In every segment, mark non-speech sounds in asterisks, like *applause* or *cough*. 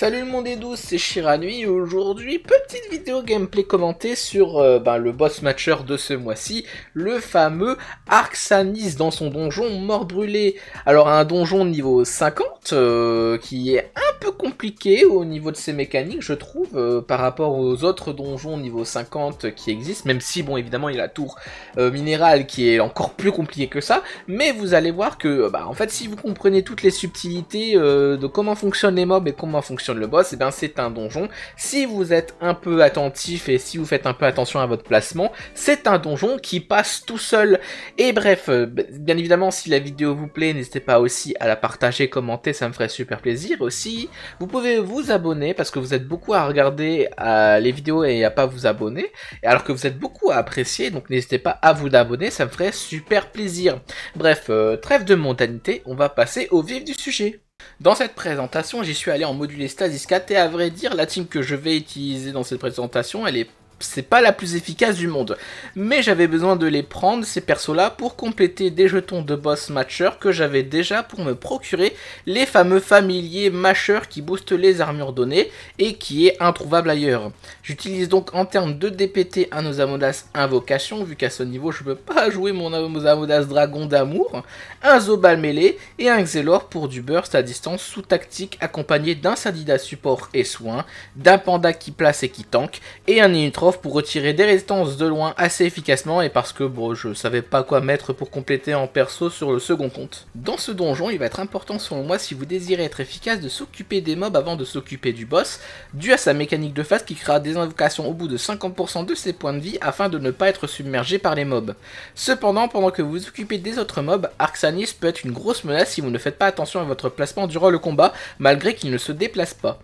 Salut le monde est douce, c'est Shiranui et aujourd'hui, petite vidéo gameplay commentée sur euh, ben, le boss matcher de ce mois-ci, le fameux Arxanis dans son donjon mort brûlé. Alors un donjon niveau 50 euh, qui est un peu compliqué au niveau de ses mécaniques, je trouve, euh, par rapport aux autres donjons niveau 50 qui existent, même si, bon, évidemment, il y a la tour minérale qui est encore plus compliquée que ça, mais vous allez voir que, bah, en fait, si vous comprenez toutes les subtilités de comment fonctionnent les mobs et comment fonctionne le boss, et eh bien c'est un donjon. Si vous êtes un peu attentif et si vous faites un peu attention à votre placement, c'est un donjon qui passe tout seul. Et bref, euh, bien évidemment, si la vidéo vous plaît, n'hésitez pas aussi à la partager, commenter, ça me ferait super plaisir. Aussi, vous pouvez vous abonner parce que vous êtes beaucoup à regarder les vidéos et à pas vous abonner, alors que vous êtes beaucoup à apprécier, donc n'hésitez pas à vous abonner, ça me ferait super plaisir. Bref, euh, trêve de mondanité, on va passer au vif du sujet. Dans cette présentation, j'y suis allé en modulé Stasis 4 et à vrai dire, la team que je vais utiliser dans cette présentation, elle est c'est pas la plus efficace du monde. Mais j'avais besoin de les prendre, ces persos-là, pour compléter des jetons de boss matcher que j'avais déjà pour me procurer les fameux familiers matchers qui boostent les armures données et qui est introuvable ailleurs. J'utilise donc en termes de DPT un Osamodas Invocation, vu qu'à ce niveau je peux pas jouer mon Osamodas Dragon d'amour, un Zobal mêlé et un Xelor pour du burst à distance sous tactique accompagné d'un Sadida support et soin, d'un Panda qui place et qui tank, et un Inutro pour retirer des résistances de loin assez efficacement et parce que bon, je savais pas quoi mettre pour compléter en perso sur le second compte. Dans ce donjon, il va être important selon moi si vous désirez être efficace de s'occuper des mobs avant de s'occuper du boss, dû à sa mécanique de phase qui créera des invocations au bout de 50% de ses points de vie afin de ne pas être submergé par les mobs. Cependant, pendant que vous vous occupez des autres mobs, Arxanis peut être une grosse menace si vous ne faites pas attention à votre placement durant le combat, malgré qu'il ne se déplace pas.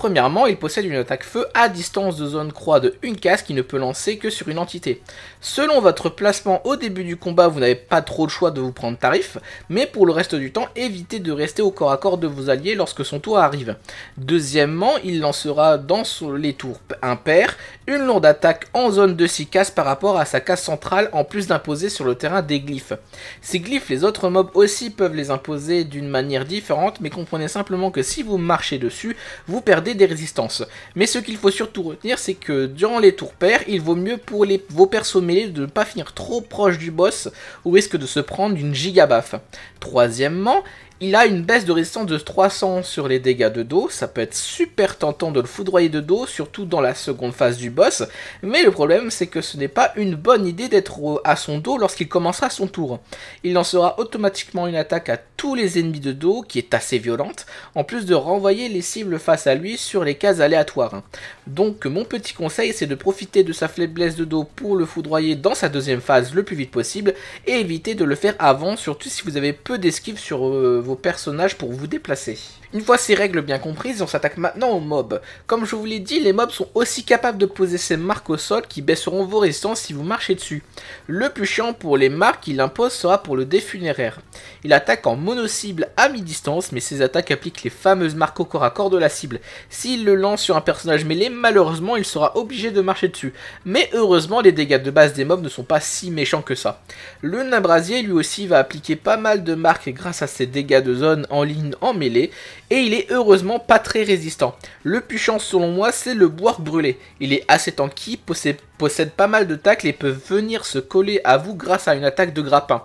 Premièrement, il possède une attaque feu à distance de zone croix de une case qui ne peut lancer que sur une entité. Selon votre placement au début du combat, vous n'avez pas trop le choix de vous prendre tarif, mais pour le reste du temps, évitez de rester au corps à corps de vos alliés lorsque son tour arrive. Deuxièmement, il lancera dans les tours impair une lourde attaque en zone de 6 cases par rapport à sa case centrale en plus d'imposer sur le terrain des glyphes. Ces glyphes, les autres mobs aussi peuvent les imposer d'une manière différente, mais comprenez simplement que si vous marchez dessus, vous perdez des résistances. Mais ce qu'il faut surtout retenir, c'est que durant les tours pairs, il vaut mieux pour les, vos persos mêlés de ne pas finir trop proche du boss ou risque de se prendre une giga baffe. Troisièmement, il a une baisse de résistance de 300 sur les dégâts de dos, ça peut être super tentant de le foudroyer de dos, surtout dans la seconde phase du boss, mais le problème c'est que ce n'est pas une bonne idée d'être à son dos lorsqu'il commencera son tour. Il lancera automatiquement une attaque à tous les ennemis de dos, qui est assez violente, en plus de renvoyer les cibles face à lui sur les cases aléatoires. Donc mon petit conseil c'est de profiter de sa faiblesse de dos pour le foudroyer dans sa deuxième phase le plus vite possible, et éviter de le faire avant, surtout si vous avez peu d'esquive sur euh, vos personnages pour vous déplacer. Une fois ces règles bien comprises, on s'attaque maintenant aux mobs. Comme je vous l'ai dit, les mobs sont aussi capables de poser ces marques au sol qui baisseront vos résistances si vous marchez dessus. Le plus chiant pour les marques qu'il impose sera pour le défunéraire. Il attaque en mono-cible à mi-distance, mais ses attaques appliquent les fameuses marques au corps à corps de la cible. S'il le lance sur un personnage mêlé, malheureusement il sera obligé de marcher dessus. Mais heureusement, les dégâts de base des mobs ne sont pas si méchants que ça. Le nain brasier lui aussi va appliquer pas mal de marques grâce à ses dégâts de zone en ligne en mêlée, et il est heureusement pas très résistant. Le plus chance selon moi c'est le boire brûlé. Il est assez tanky, possède, possède pas mal de tacles et peut venir se coller à vous grâce à une attaque de grappin.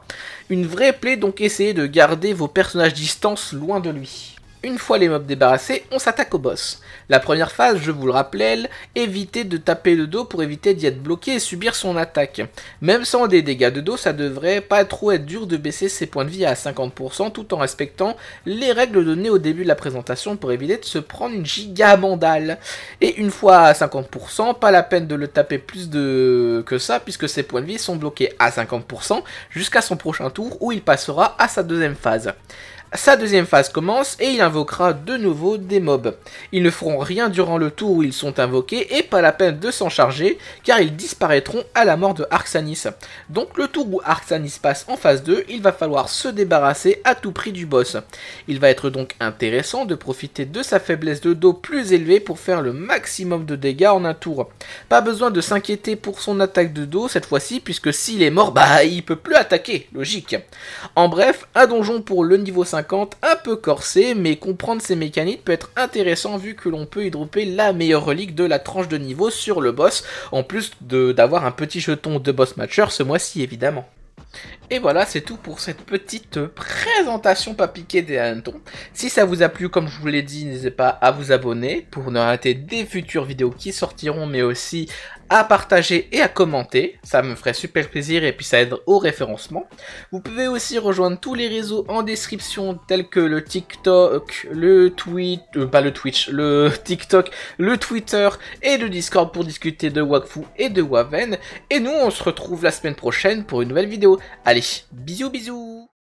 Une vraie plaie donc essayez de garder vos personnages distance loin de lui. Une fois les mobs débarrassés, on s'attaque au boss. La première phase, je vous le rappelle, évitez de taper le dos pour éviter d'y être bloqué et subir son attaque. Même sans des dégâts de dos, ça devrait pas trop être dur de baisser ses points de vie à 50% tout en respectant les règles données au début de la présentation pour éviter de se prendre une giga mandale. Et une fois à 50%, pas la peine de le taper plus de que ça puisque ses points de vie sont bloqués à 50% jusqu'à son prochain tour où il passera à sa deuxième phase. Sa deuxième phase commence et il invoquera de nouveau des mobs. Ils ne feront rien durant le tour où ils sont invoqués et pas la peine de s'en charger car ils disparaîtront à la mort de Arxanis. Donc le tour où Arxanis passe en phase 2, il va falloir se débarrasser à tout prix du boss. Il va être donc intéressant de profiter de sa faiblesse de dos plus élevée pour faire le maximum de dégâts en un tour. Pas besoin de s'inquiéter pour son attaque de dos cette fois-ci puisque s'il est mort, bah il peut plus attaquer, logique. En bref, un donjon pour le niveau 5 50, un peu corsé, mais comprendre ces mécaniques peut être intéressant vu que l'on peut y dropper la meilleure relique de la tranche de niveau sur le boss, en plus d'avoir un petit jeton de boss matcher ce mois-ci évidemment. Et voilà, c'est tout pour cette petite présentation pas piquée des hannetons. Si ça vous a plu, comme je vous l'ai dit, n'hésitez pas à vous abonner pour ne rater des futures vidéos qui sortiront, mais aussi à partager et à commenter. Ça me ferait super plaisir et puis ça aide au référencement. Vous pouvez aussi rejoindre tous les réseaux en description tels que le TikTok, le tweet, euh, pas le Twitch, le *laughs* TikTok, le Twitter et le Discord pour discuter de Wakfu et de Waven. Et nous, on se retrouve la semaine prochaine pour une nouvelle vidéo. Allez, bisous bisous